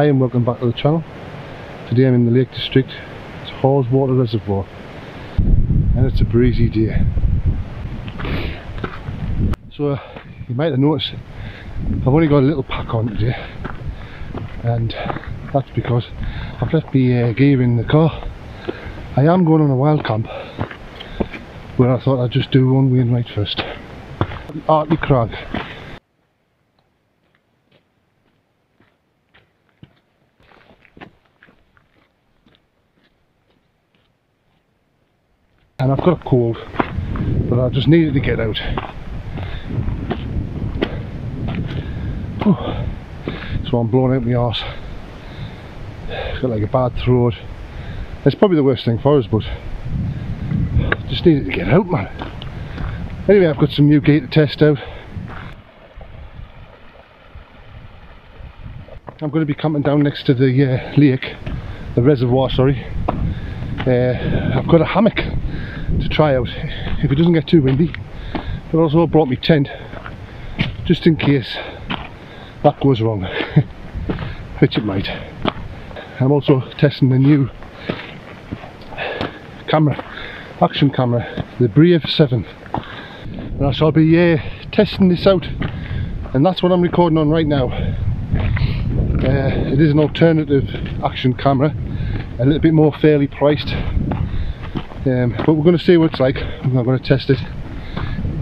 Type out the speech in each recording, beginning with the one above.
Hi and welcome back to the channel. Today I'm in the Lake District. It's Haweswater Reservoir and it's a breezy day. So uh, you might have noticed I've only got a little pack on today and that's because I've left my uh, gear in the car. I am going on a wild camp where I thought I'd just do one Wainwright first. Artley Crag. And I've got a cold, but I just needed to get out. So I'm blowing out my arse. Got like a bad throat. It's probably the worst thing for us, but just needed to get out, man. Anyway, I've got some new gear to test out. I'm going to be camping down next to the uh, lake, the reservoir, sorry. Uh, I've got a hammock to try out if it doesn't get too windy. But also brought me tent just in case that goes wrong, which it might. I'm also testing the new camera, action camera, the Brave 7 and I shall be uh, testing this out and that's what I'm recording on right now uh, it is an alternative action camera a little bit more fairly priced um, but we're going to see what it's like I'm going to test it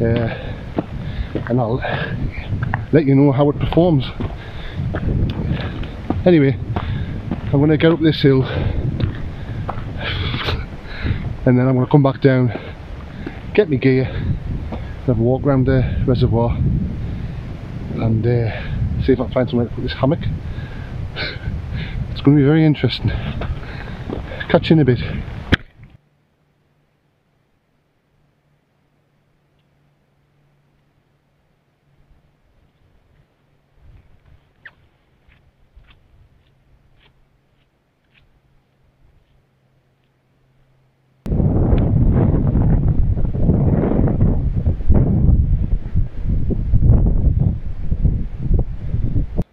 uh, and I'll let you know how it performs anyway I'm going to get up this hill and then I'm going to come back down get my gear have a walk around the reservoir and uh, see if I can find somewhere to put this hammock. it's going to be very interesting. Catch you in a bit.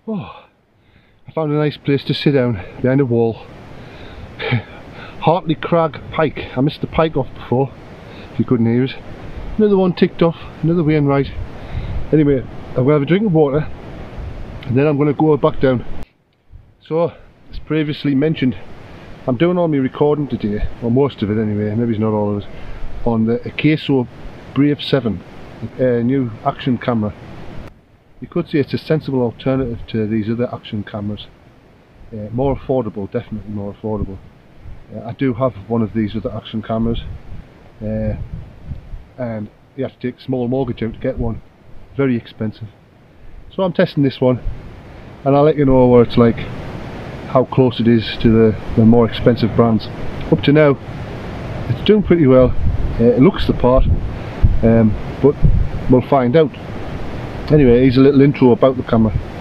Oh, I found a nice place to sit down behind a wall. Hartley Crag Pike. I missed the pike off before, if you couldn't hear it. Another one ticked off, another Wainwright. Anyway, I'm going to have a drink of water and then I'm going to go back down. So, as previously mentioned, I'm doing all my recording today, or most of it anyway, maybe it's not all of it, on the Akaso Brave 7, a new action camera you could say it's a sensible alternative to these other action cameras. Uh, more affordable, definitely more affordable. Uh, I do have one of these other action cameras uh, and you have to take a small mortgage out to get one. Very expensive. So I'm testing this one and I'll let you know what it's like, how close it is to the, the more expensive brands. Up to now, it's doing pretty well. Uh, it looks the part, um, but we'll find out. Anyway, here's a little intro about the camera.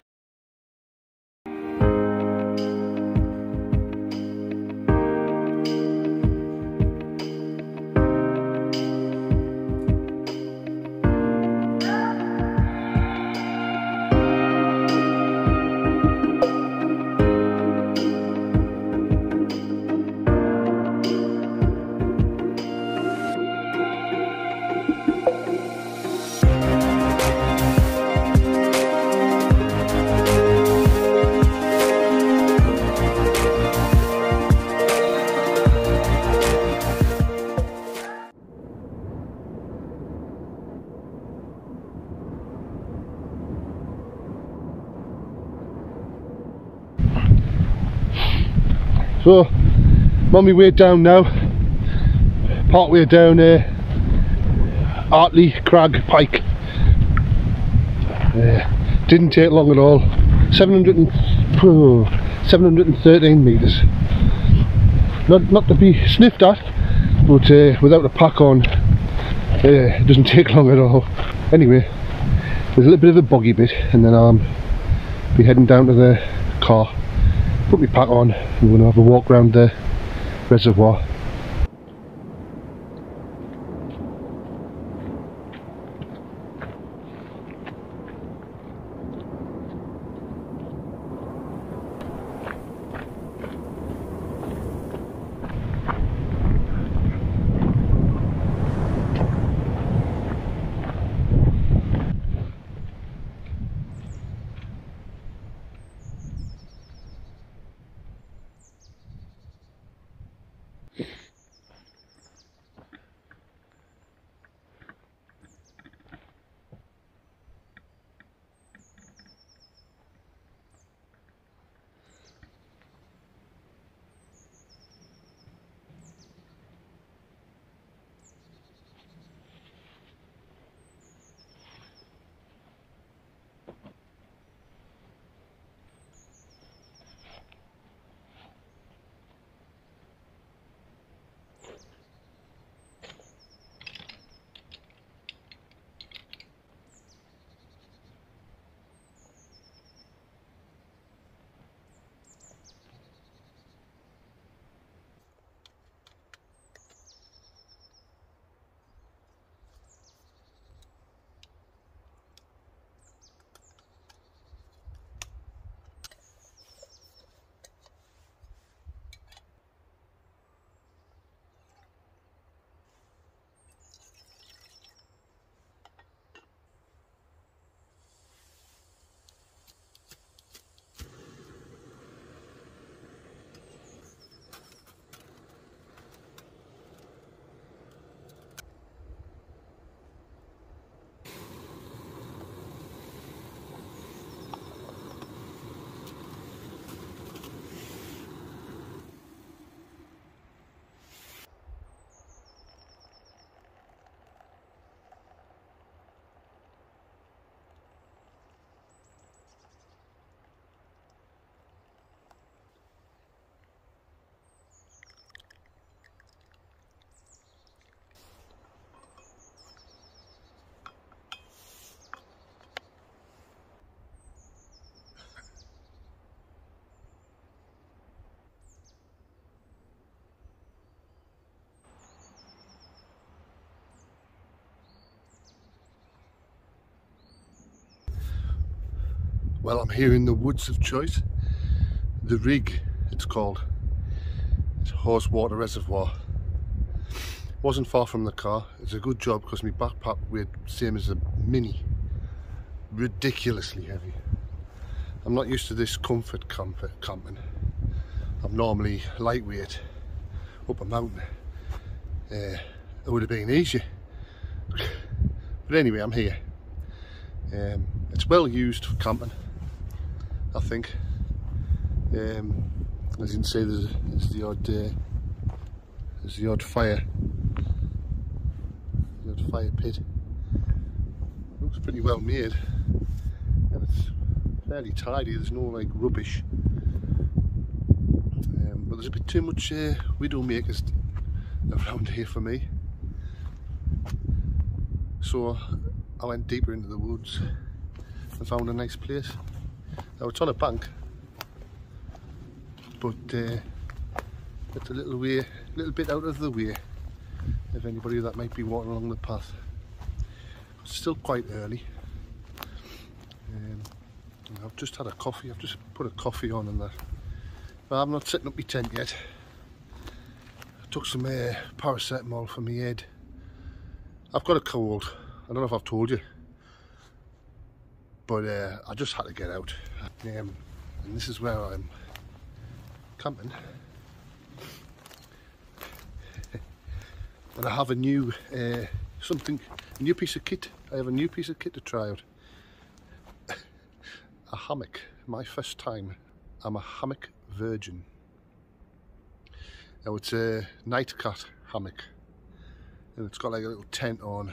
So, I'm on my way down now, part way down uh, Artley Crag Pike. Uh, didn't take long at all, 700 and, oh, 713 metres. Not, not to be sniffed at, but uh, without a pack on, uh, it doesn't take long at all. Anyway, there's a little bit of a boggy bit and then I'll be heading down to the car put my pack on. We're going to have a walk around the reservoir Well, I'm here in the woods of choice. The Rigg, it's called. It's Haweswater Reservoir. Wasn't far from the car. It's a good job because my backpack weighed same as a Mini. Ridiculously heavy. I'm not used to this comfort comfort camping. I'm normally lightweight up a mountain. Uh, it would have been easier. But anyway, I'm here. Um, it's well used for camping, I think. Um, as you can see, there's, there's the odd uh, there's the odd fire, the odd fire pit. Looks pretty well made, and it's fairly tidy. There's no like rubbish, um, but there's a bit too much uh, widowmakers around here for me. So I went deeper into the woods and found a nice place. It's on a bank, but uh, it's a little way, little bit out of the way if anybody that might be walking along the path. It's still quite early. Um, I've just had a coffee, I've just put a coffee on and that. But I'm not setting up my tent yet. I took some uh, paracetamol for my head. I've got a cold. I don't know if I've told you. But uh, I just had to get out. Um, and this is where I'm camping. and I have a new uh, something, a new piece of kit. I have a new piece of kit to try out. a hammock, my first time. I'm a hammock virgin. Now it's a Nightcat hammock and it's got like a little tent on.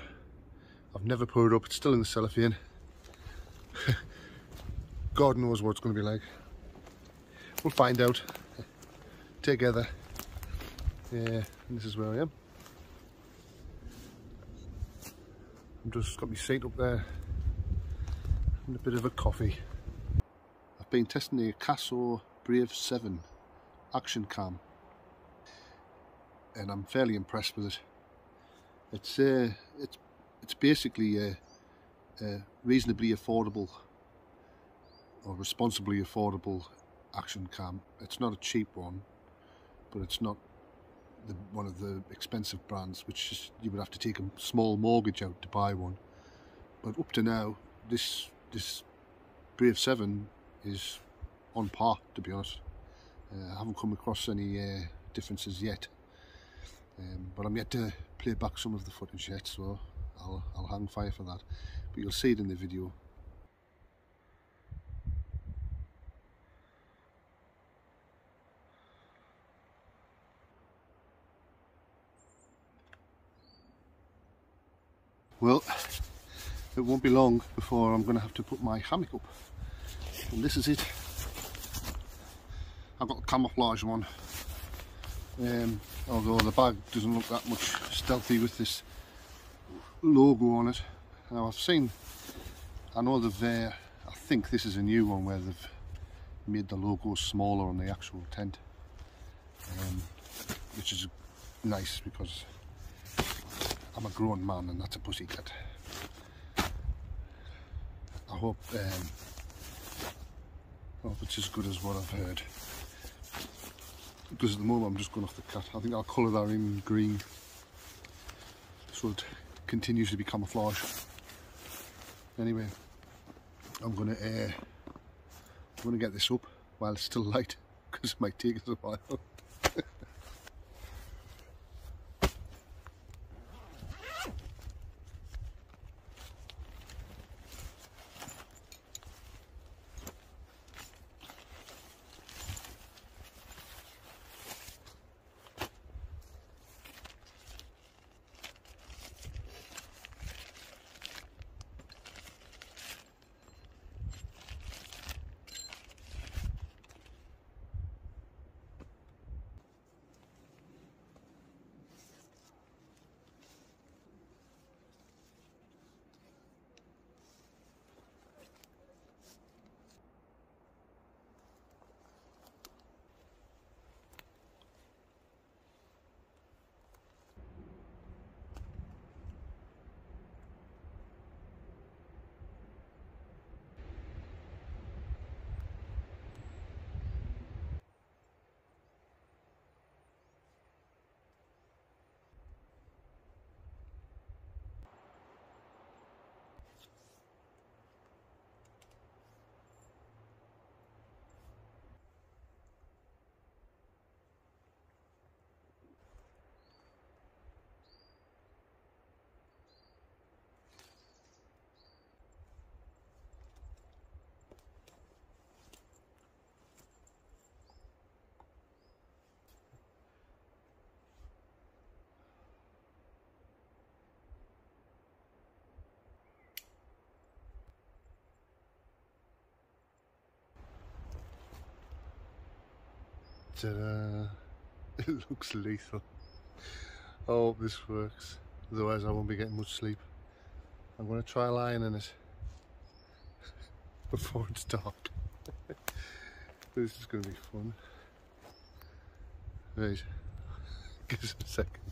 I've never put it up, it's still in the cellophane. God knows what it's going to be like. We'll find out together. Yeah, this is where I am. I've just got my seat up there and a bit of a coffee. I've been testing the Akaso Brave 7 action cam and I'm fairly impressed with it. It's uh, it's it's basically a, a reasonably affordable or responsibly affordable action cam. It's not a cheap one, but it's not the, one of the expensive brands, which is, you would have to take a small mortgage out to buy one. But up to now, this this Brave 7 is on par, to be honest. Uh, I haven't come across any uh, differences yet. Um, but I'm yet to play back some of the footage yet, so I'll, I'll hang fire for that. But you'll see it in the video. Well, it won't be long before I'm going to have to put my hammock up. And this is it. I've got the camouflage one. Um, although the bag doesn't look that much stealthy with this logo on it. Now I've seen, I know they've, uh, I think this is a new one where they've made the logo smaller on the actual tent. Um, which is nice because I'm a grown man and that's a pussycat. I hope, um, I hope it's as good as what I've heard. Because at the moment I'm just going off the cut. I think I'll colour that in green so it continues to be camouflage. Anyway, I'm gonna uh, I'm gonna get this up while it's still light because it might take us a while. Ta-da! It looks lethal. I hope this works, otherwise I won't be getting much sleep. I'm going to try lying in it before it's dark. this is going to be fun. Right, give us a second.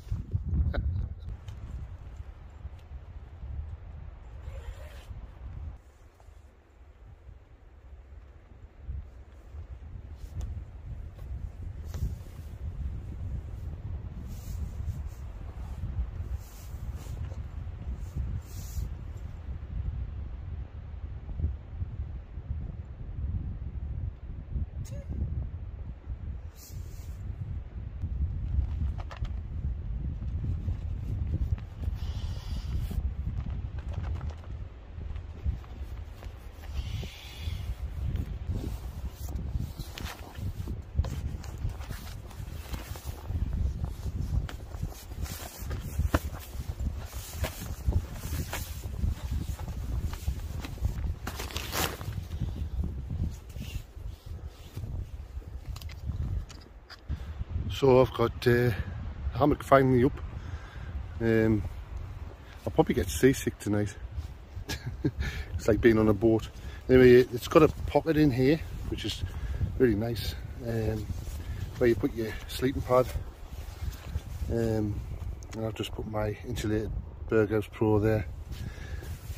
So I've got uh, hammock finally up. Um, I'll probably get seasick tonight. it's like being on a boat. Anyway, it's got a pocket in here, which is really nice. Um, where you put your sleeping pad. Um, and I've just put my insulated Berghaus Pro there.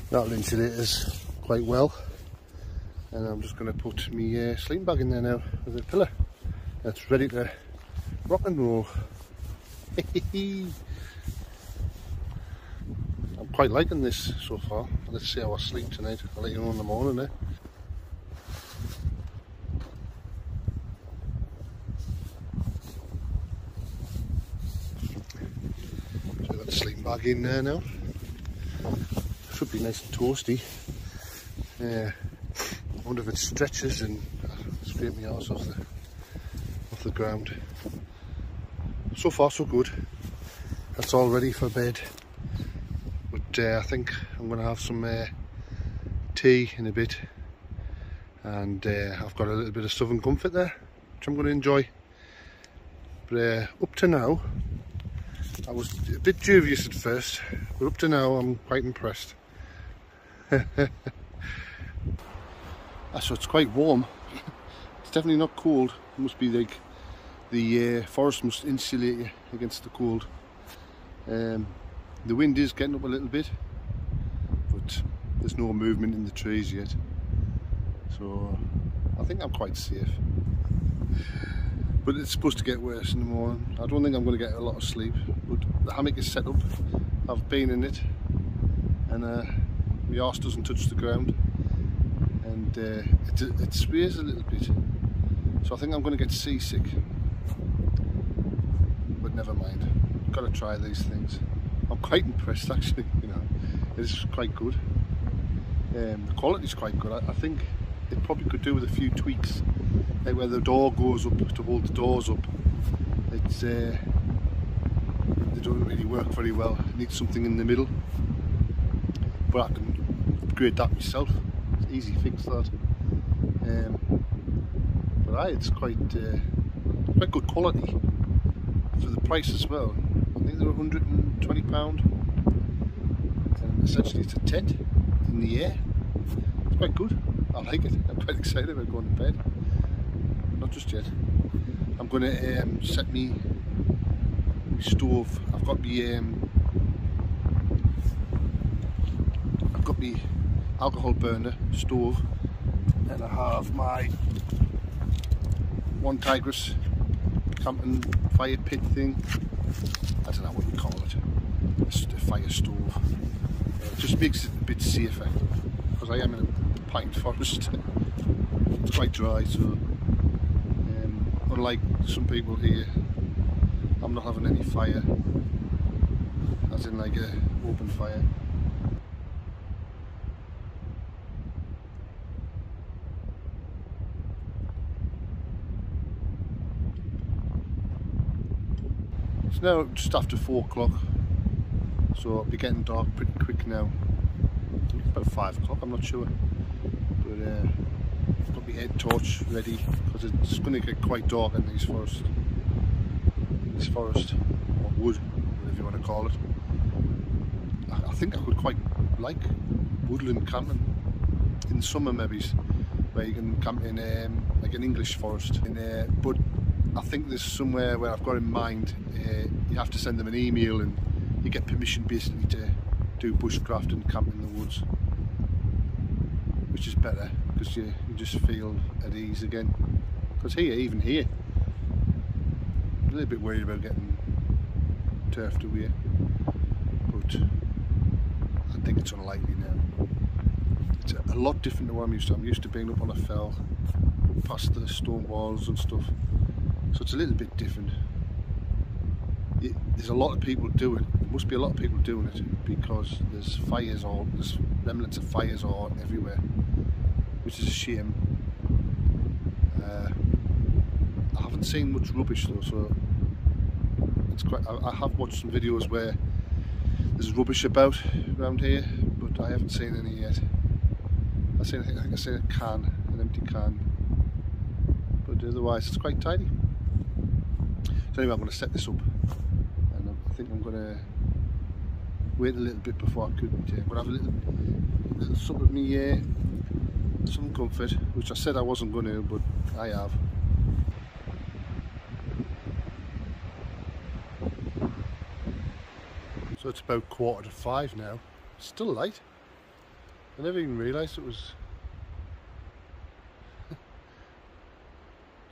That'll insulate us quite well. And I'm just going to put my uh, sleeping bag in there now with a pillow. That's ready to rock and roll. I'm quite liking this so far. Let's see how I sleep tonight. I'll let you know in the morning. Eh? So got the sleeping bag in there now. Should be nice and toasty. Yeah. I wonder if it stretches and scrape my arse off the off the ground so far so good. That's all ready for bed. But uh, I think I'm gonna have some uh, tea in a bit. And uh, I've got a little bit of southern comfort there which I'm going to enjoy. But uh, up to now I was a bit dubious at first but up to now I'm quite impressed. So it's quite warm. It's definitely not cold. It must be like the uh, forest must insulate you against the cold. Um, the wind is getting up a little bit, but there's no movement in the trees yet. So I think I'm quite safe. But it's supposed to get worse in the morning. I don't think I'm going to get a lot of sleep, but the hammock is set up. I've been in it, and uh, my arse doesn't touch the ground, and uh, it, it sways a little bit. So I think I'm going to get seasick but never mind. Got to try these things. I'm quite impressed actually, you know, it's quite good. Um, the quality's quite good. I, I, think it probably could do with a few tweaks, like where the door goes up to hold the doors up. It's uh, they don't really work very well. It needs something in the middle, but I can upgrade that myself. It's easy fix that. Um, but aye, it's quite uh, quite good quality for the price as well. I think they're 120 pound, and essentially it's a tent in the air. It's quite good. I like it. I'm quite excited about going to bed. Not just yet. I'm going to um, set me, me stove. I've got the um, I've got my alcohol burner stove, and I have my OneTigris camping fire pit thing. I don't know what you call it. A fire stove. It just makes it a bit safer because I am in a pine forest. it's quite dry, so um, unlike some people here, I'm not having any fire, as in like a open fire. Now just after four o'clock so it'll be getting dark pretty quick now about five o'clock I'm not sure but uh, got my head torch ready because it's going to get quite dark in these forests. This forest, or wood, whatever you want to call it. I, I think I could quite like woodland camping in summer maybe where you can camp in um, like an English forest in, uh, but I think there's somewhere where I've got in mind uh, you have to send them an email and you get permission basically to do bushcraft and camp in the woods. Which is better because you, you just feel at ease again. Because here even here a little bit worried about getting turfed away. But I think it's unlikely now. It's a lot different to what I'm used to. I'm used to being up on a fell past the stone walls and stuff so it's a little bit different. It, there's a lot of people doing there must be a lot of people doing it because there's fires all there's remnants of fires all everywhere which is a shame. Uh, I haven't seen much rubbish though so it's quite I, I have watched some videos where there's rubbish about around here but I haven't seen any yet. I seen I think I seen a can an empty can but otherwise it's quite tidy so anyway I'm going to set this up. And I think I'm going to wait a little bit before I could uh, but have a little, little of me uh, some comfort which I said I wasn't going to but I have. So it's about quarter to five now. Still light I never even realised it was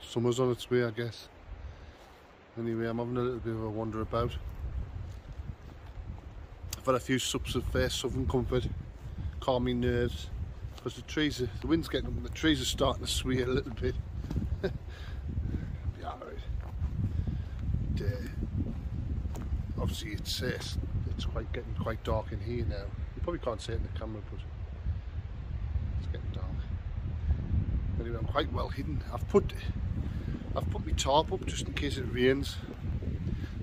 summer's on its way I guess anyway I'm having a little bit of a wander about. I've had a few sups of fair southern comfort. Calm me nerves because the trees are, the wind's getting up and the trees are starting to sway a little bit. Be alright. Uh, obviously it's uh, it's quite getting quite dark in here now. You probably can't see it in the camera but it's getting dark. Anyway I'm quite well hidden. I've put I've put my tarp up just in case it rains.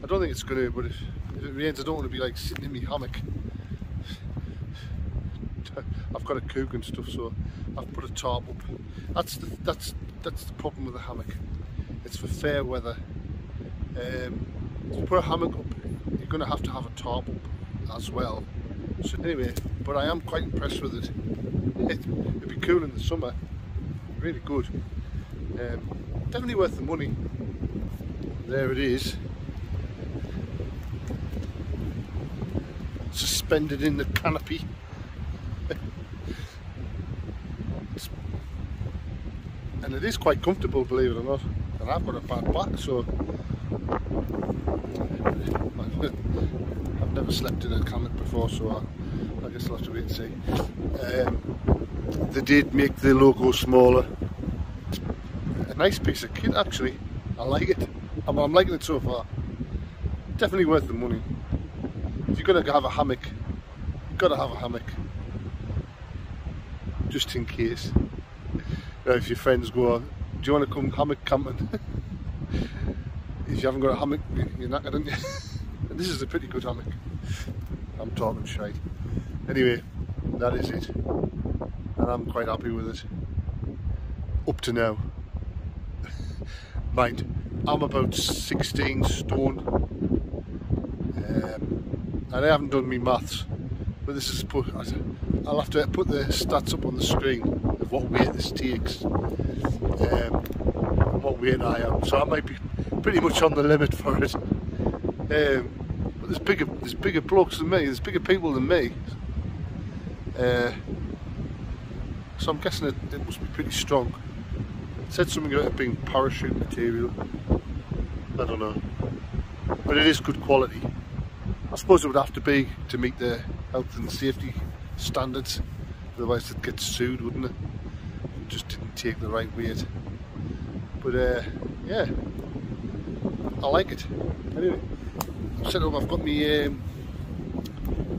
I don't think it's going to, but if, if it rains I don't want to be like sitting in my hammock. I've got a cook and stuff so I've put a tarp up. That's the, that's, that's the problem with the hammock. It's for fair weather. Um, to put a hammock up you're going to have to have a tarp up as well. So anyway, but I am quite impressed with it. it it'd be cool in the summer, really good. Um, definitely worth the money. There it is. Suspended in the canopy. and it is quite comfortable, believe it or not. And I've got a bad back, so I've never slept in a hammock before, so I, I, guess I'll have to wait and see. Um, they did make the logo smaller nice piece of kit actually. I like it. I'm, I'm liking it so far. Definitely worth the money. If you're going to have a hammock, you've got to have a hammock. Just in case. You know, if your friends go, do you want to come hammock camping? if you haven't got a hammock, you're not going to. this is a pretty good hammock. I'm talking shite. Anyway, that is it. And I'm quite happy with it. Up to now. Mind, I'm about 16 stone. Um, and I haven't done my maths, but this is put, I'll have to put the stats up on the screen of what weight this takes. Um, what weight I am. So I might be pretty much on the limit for it. Um, but there's bigger, there's bigger blokes than me. There's bigger people than me. Uh, so I'm guessing it, it must be pretty strong said something about it being parachute material. I don't know. But it is good quality. I suppose it would have to be to meet the health and safety standards. Otherwise it gets sued, wouldn't it? it just didn't take the right weight. But uh, yeah, I like it. Anyway, I've set up, I've got my um,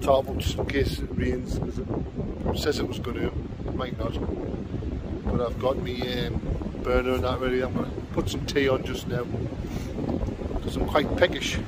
tarp up just in case it rains, because it says it was going to, it might not. But I've got me um, burner and that really. I'm going to put some tea on just now because I'm quite peckish.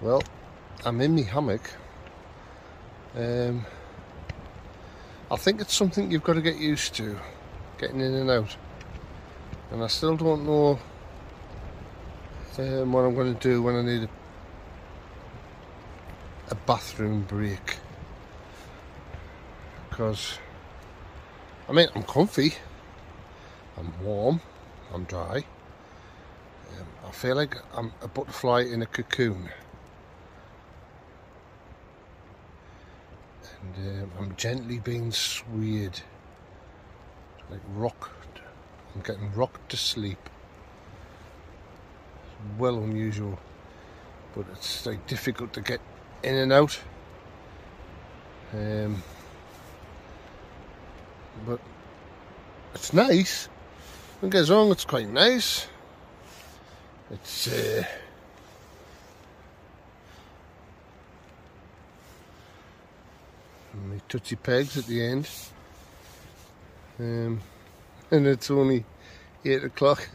Well, I'm in my hammock. Um, I think it's something you've got to get used to, getting in and out. And I still don't know um, what I'm going to do when I need a, a bathroom break. Because, I mean, I'm comfy, I'm warm, I'm dry. Um, I feel like I'm a butterfly in a cocoon. And um, I'm gently being swayed, like rocked. I'm getting rocked to sleep. It's well unusual, but it's like difficult to get in and out. Um, but it's nice. Don't get wrong, it's quite nice. It's uh, tootsie pegs at the end. Um, and it's only 8 o'clock.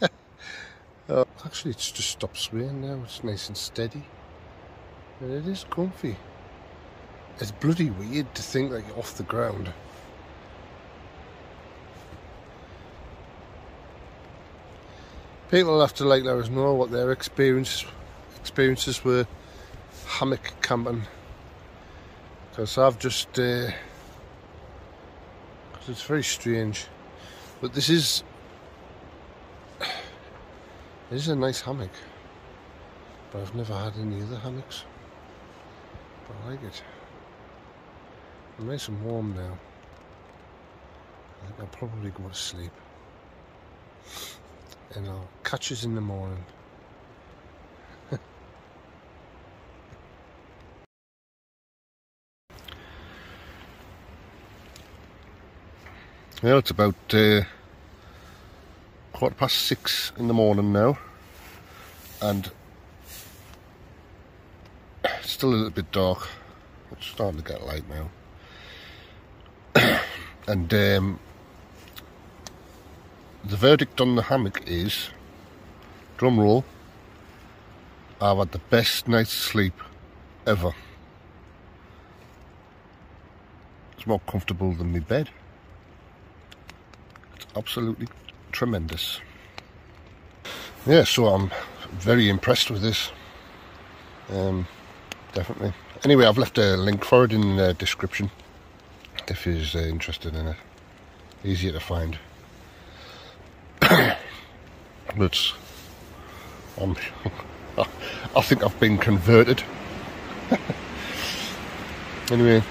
oh, actually, it's just stopped swaying now. It's nice and steady. And it is comfy. It's bloody weird to think that you're off the ground. People have to let us know what their experience experiences were hammock camping because I've just uh, it's very strange. But this is this is a nice hammock. But I've never had any other hammocks. But I like it. I'm nice and warm now. I think I'll probably go to sleep. And I'll catch us in the morning Well, it's about uh, quarter past six in the morning now, and it's still a little bit dark. It's starting to get light now, and um, the verdict on the hammock is, drum roll, I've had the best night's sleep ever. It's more comfortable than my bed absolutely tremendous. Yeah, so I'm very impressed with this. Um, definitely. Anyway, I've left a link for it in the description if you're uh, interested in it. Easier to find. but um, I think I've been converted. anyway,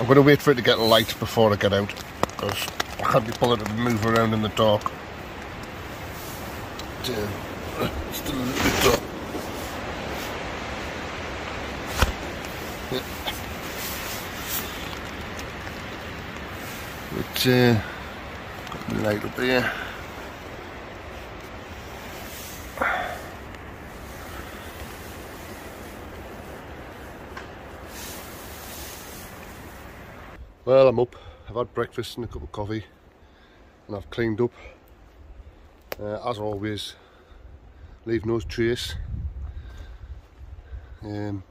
I'm going to wait for it to get light before I get out because I can't be bothered to move around in the dark. Damn. Still a little dark. But, uh, got the light up here. Well, I'm up. I've had breakfast and a cup of coffee and I've cleaned up. Uh, as always leave no trace. Um,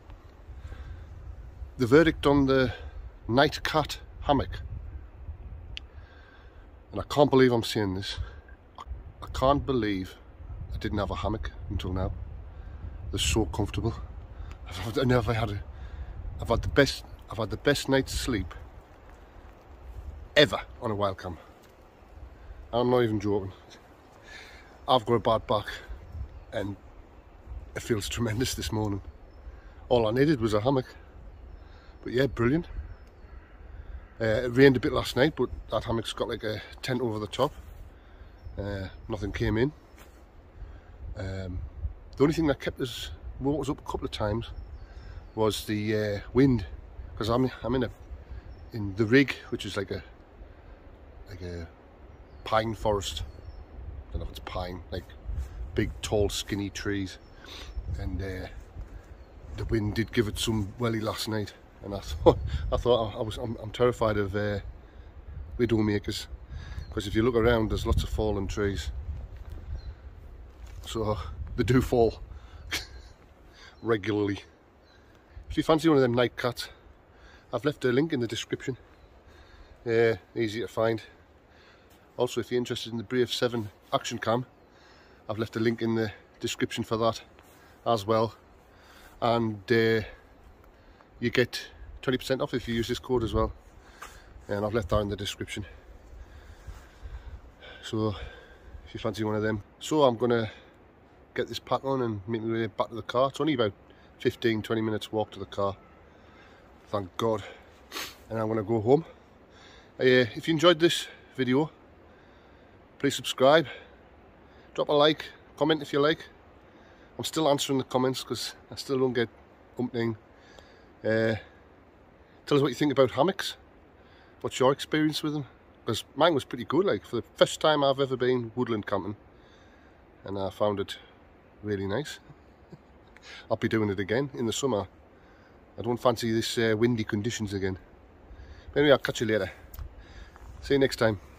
the verdict on the night Nightcat hammock. And I can't believe I'm saying this. I can't believe I didn't have a hammock until now. They're so comfortable. I've, I've never had a I've had the best I've had the best night's sleep ever on a wild cam. I'm not even joking. I've got a bad back and it feels tremendous this morning. All I needed was a hammock. But yeah, brilliant. Uh, it rained a bit last night, but that hammock's got like a tent over the top. Uh, nothing came in. Um, the only thing that kept us was up a couple of times was the uh, wind because I'm I'm in a in the Rigg which is like a like a pine forest. I don't know if it's pine like big tall skinny trees. And uh, the wind did give it some welly last night. And I thought I thought I was I'm, I'm terrified of uh, widowmakers. Because if you look around there's lots of fallen trees. So they do fall regularly. If you fancy one of them night cats I've left a link in the description. Yeah easy to find also if you're interested in the Brave 7 action cam I've left a link in the description for that as well. And uh, you get 20% off if you use this code as well. And I've left that in the description. So if you fancy one of them. So I'm gonna get this pack on and make my way back to the car. It's only about 15 20 minutes walk to the car. Thank god. And I'm gonna go home. Uh, if you enjoyed this video please subscribe. Drop a like comment if you like. I'm still answering the comments because I still don't get umping uh, tell us what you think about hammocks. What's your experience with them? Because mine was pretty good like for the first time I've ever been woodland camping and I found it really nice. I'll be doing it again in the summer. I don't fancy this uh, windy conditions again. Anyway I'll catch you later. See you next time